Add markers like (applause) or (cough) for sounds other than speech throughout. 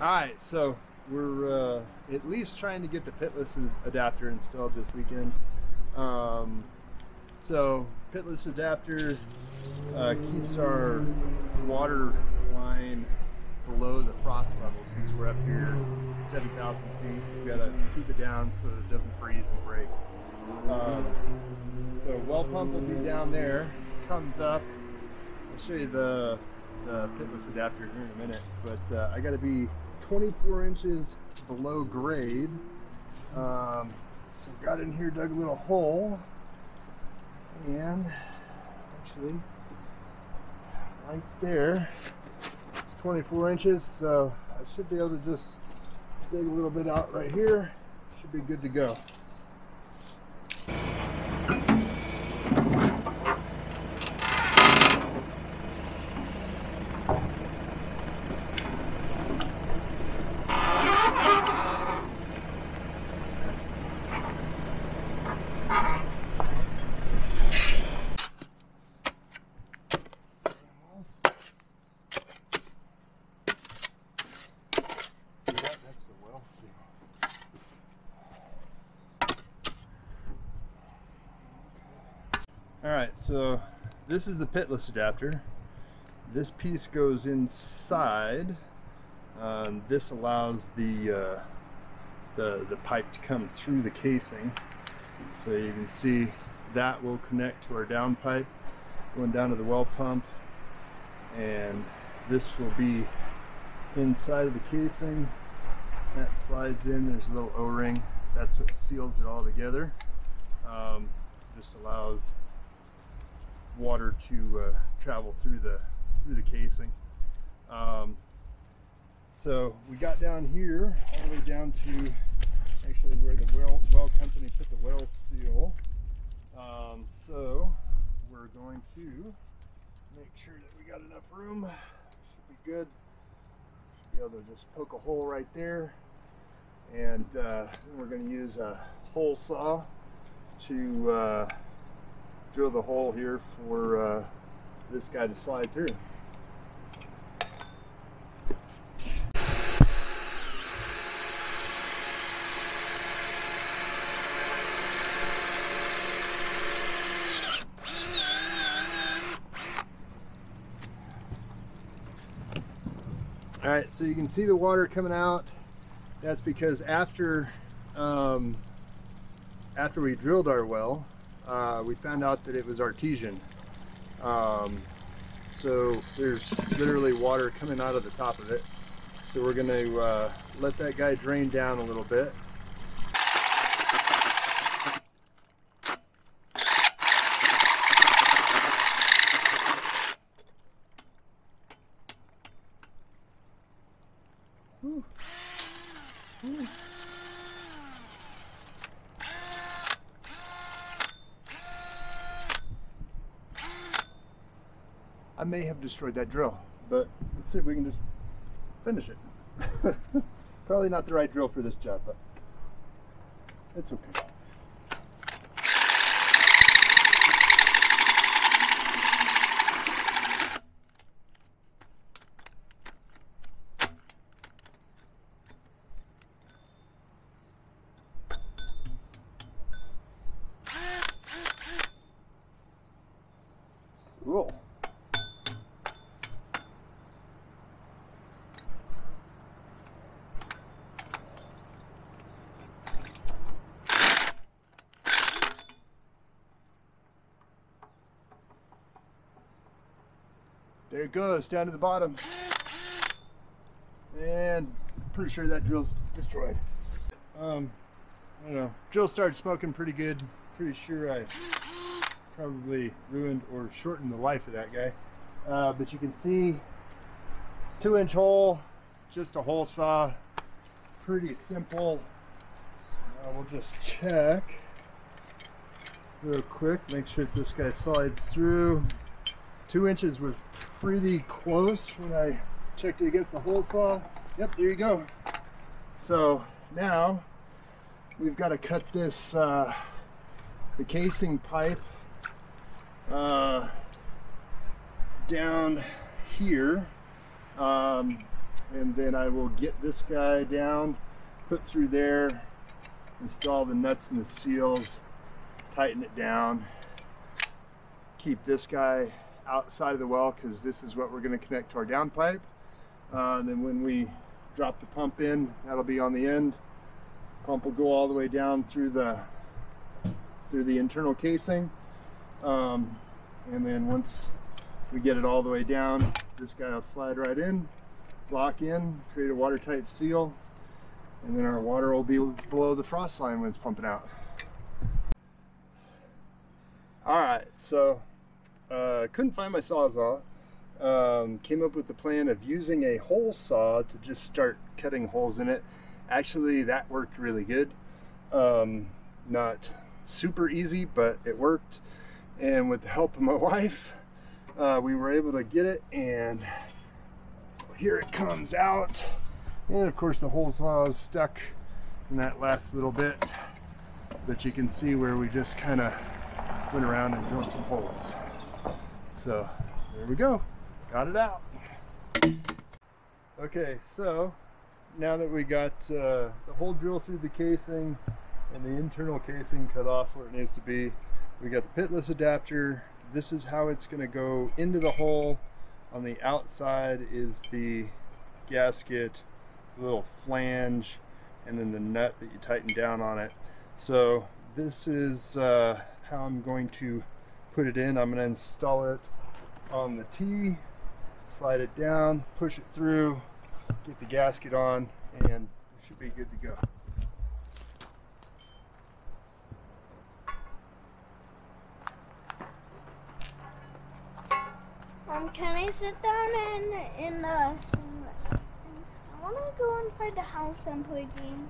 Alright, so we're uh, at least trying to get the pitless adapter installed this weekend. Um, so pitless adapter uh, keeps our water line below the frost level since we're up here 7,000 feet. We've gotta keep it down so that it doesn't freeze and break. Um, so well pump will be down there, comes up. I'll show you the, the pitless adapter here in a minute, but uh, I gotta be 24 inches below grade. Um, so got in here, dug a little hole, and actually right there, it's 24 inches, so I should be able to just dig a little bit out right here. Should be good to go. Alright, so this is the pitless adapter. This piece goes inside. Um, this allows the, uh, the, the pipe to come through the casing. So you can see that will connect to our down pipe going down to the well pump and this will be inside of the casing that slides in there's a little o-ring that's what seals it all together um, just allows water to uh, travel through the through the casing. Um, so we got down here, all the way down to actually where the well, well company put the well seal. Um, so we're going to make sure that we got enough room. Should be good. Should be able to just poke a hole right there. And uh, we're going to use a hole saw to uh, drill the hole here for uh, this guy to slide through. All right, so you can see the water coming out. That's because after um, after we drilled our well, uh, we found out that it was artesian. Um, so there's literally water coming out of the top of it. So we're going to uh, let that guy drain down a little bit. May have destroyed that drill, but let's see if we can just finish it. (laughs) Probably not the right drill for this job, but it's okay. Cool. There it goes, down to the bottom. And pretty sure that drill's destroyed. Um, I don't know. Drill started smoking pretty good. Pretty sure I probably ruined or shortened the life of that guy. Uh, but you can see two inch hole, just a hole saw. Pretty simple. Uh, we'll just check real quick, make sure this guy slides through. Two inches was pretty close when I checked it against the hole saw. Yep, there you go. So now we've got to cut this, uh, the casing pipe uh, down here. Um, and then I will get this guy down, put through there, install the nuts and the seals, tighten it down, keep this guy outside of the well because this is what we're going to connect to our downpipe. Uh, then when we drop the pump in, that'll be on the end. Pump will go all the way down through the through the internal casing. Um, and then once we get it all the way down, this guy will slide right in, lock in, create a watertight seal, and then our water will be below the frost line when it's pumping out. All right, so uh, couldn't find my sawzall. Um, came up with the plan of using a hole saw to just start cutting holes in it. Actually, that worked really good. Um, not super easy, but it worked. And with the help of my (laughs) wife, uh, we were able to get it and here it comes out. And of course the hole saw is stuck in that last little bit. But you can see where we just kind of went around and drilled some holes. So there we go, got it out. Okay, so now that we got uh, the hole drill through the casing and the internal casing cut off where it needs to be, we got the pitless adapter. This is how it's going to go into the hole. On the outside is the gasket, little flange, and then the nut that you tighten down on it. So this is uh, how I'm going to put it in. I'm going to install it on the T, slide it down, push it through, get the gasket on, and it should be good to go. Um, can I sit down and in the? I want to go inside the house and play a game.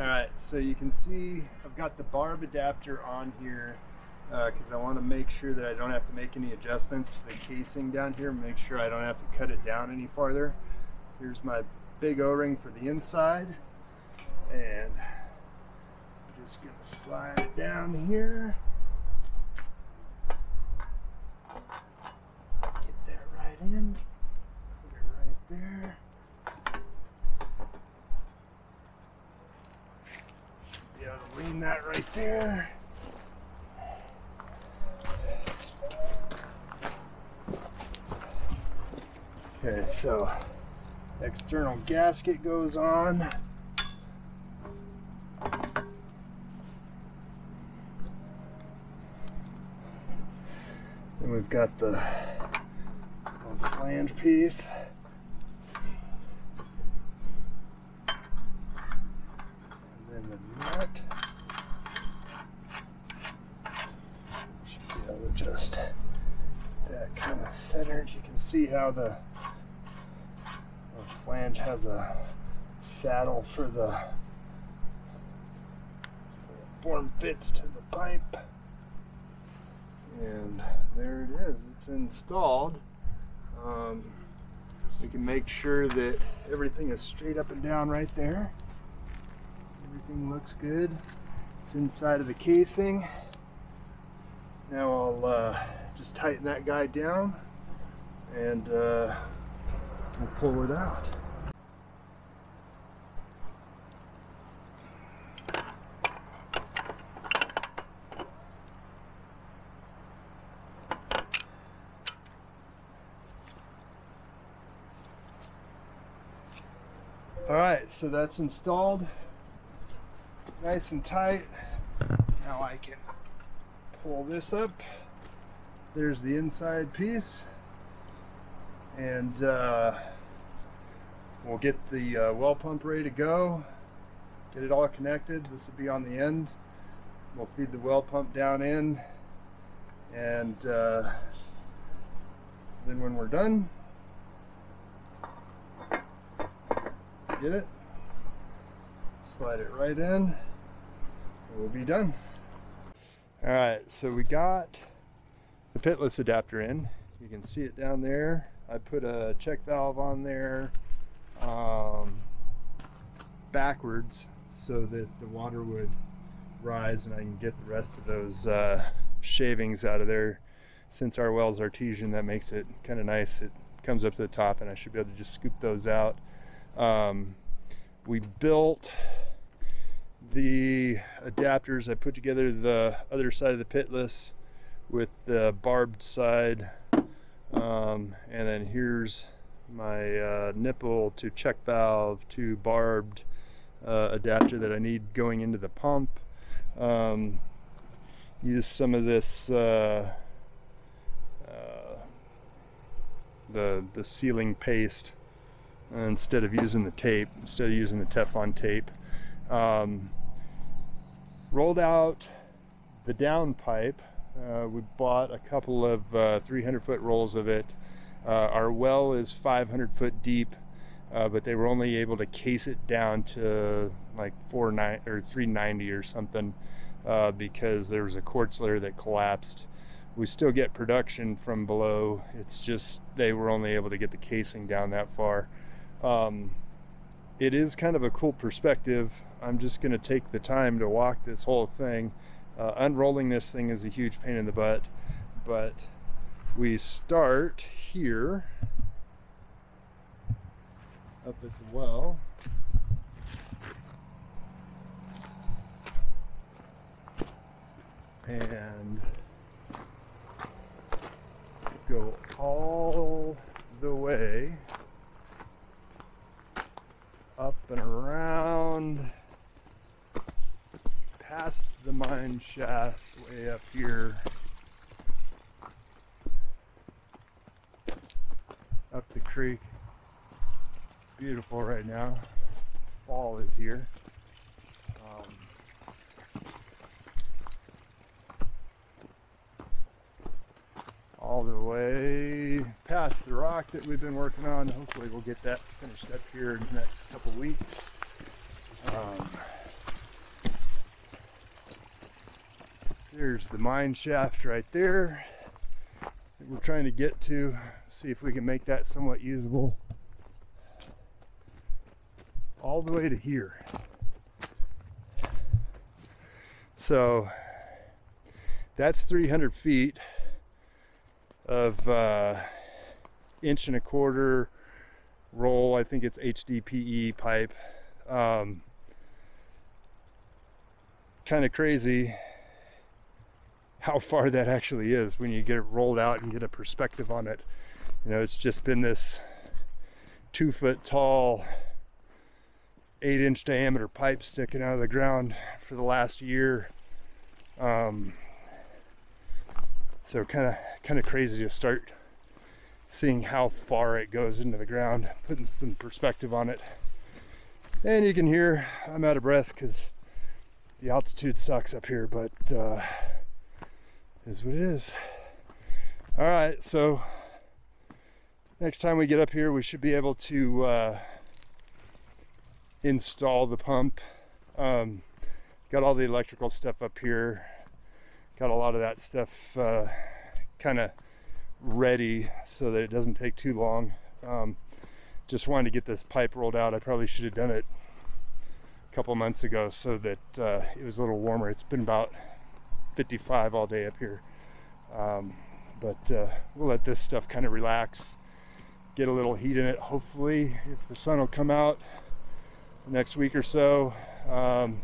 Alright, so you can see I've got the barb adapter on here uh, because I want to make sure that I don't have to make any adjustments to the casing down here, make sure I don't have to cut it down any farther. Here's my big O-ring for the inside and I'm just to slide it down here. Get that right in, right there. Be able to lean that right there. Okay, so external gasket goes on. Then we've got the flange piece. And then the nut. Just that kind of centered. You can see how the, the flange has a saddle for the form fits to the pipe. And there it is, it's installed. Um, we can make sure that everything is straight up and down right there. Everything looks good. It's inside of the casing. Now I'll uh, just tighten that guy down and uh, we'll pull it out. All right, so that's installed nice and tight. Now I can pull this up. There's the inside piece. And uh, we'll get the uh, well pump ready to go. Get it all connected. This will be on the end. We'll feed the well pump down in. And uh, then when we're done, get it, slide it right in, we'll be done. All right, so we got the pitless adapter in. You can see it down there. I put a check valve on there um, backwards so that the water would rise and I can get the rest of those uh, shavings out of there. Since our well's are artesian, that makes it kind of nice. It comes up to the top and I should be able to just scoop those out. Um, we built the adapters. I put together the other side of the pitless with the barbed side. Um, and then here's my uh, nipple to check valve to barbed uh, adapter that I need going into the pump. Um, use some of this uh, uh the the sealing paste instead of using the tape, instead of using the Teflon tape. Um, rolled out the down pipe. Uh, we bought a couple of uh, 300 foot rolls of it. Uh, our well is 500 foot deep, uh, but they were only able to case it down to like 490 or 390 or something uh, because there was a quartz layer that collapsed. We still get production from below. It's just they were only able to get the casing down that far. Um, it is kind of a cool perspective. I'm just going to take the time to walk this whole thing. Uh, unrolling this thing is a huge pain in the butt, but we start here up at the well. And go all the way up and around past the mine shaft way up here up the creek beautiful right now fall is here um, all the way past the rock that we've been working on. Hopefully we'll get that finished up here in the next couple weeks. Um, there's the mine shaft right there that we're trying to get to. See if we can make that somewhat usable. All the way to here. So that's 300 feet of uh, inch and a quarter roll. I think it's HDPE pipe. Um, kind of crazy how far that actually is when you get it rolled out and get a perspective on it. You know, it's just been this two foot tall, eight inch diameter pipe sticking out of the ground for the last year. Um, so kind of kind of crazy to start seeing how far it goes into the ground, putting some perspective on it. And you can hear I'm out of breath because the altitude sucks up here, but uh, is what it is. All right, so next time we get up here, we should be able to uh, install the pump. Um, got all the electrical stuff up here got a lot of that stuff uh, kind of ready so that it doesn't take too long. Um, just wanted to get this pipe rolled out. I probably should have done it a couple months ago so that uh, it was a little warmer. It's been about 55 all day up here. Um, but uh, we'll let this stuff kind of relax, get a little heat in it. Hopefully, if the sun will come out next week or so, um,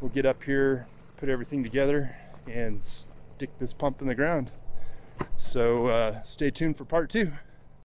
we'll get up here, put everything together, and stick this pump in the ground. So uh, stay tuned for part two.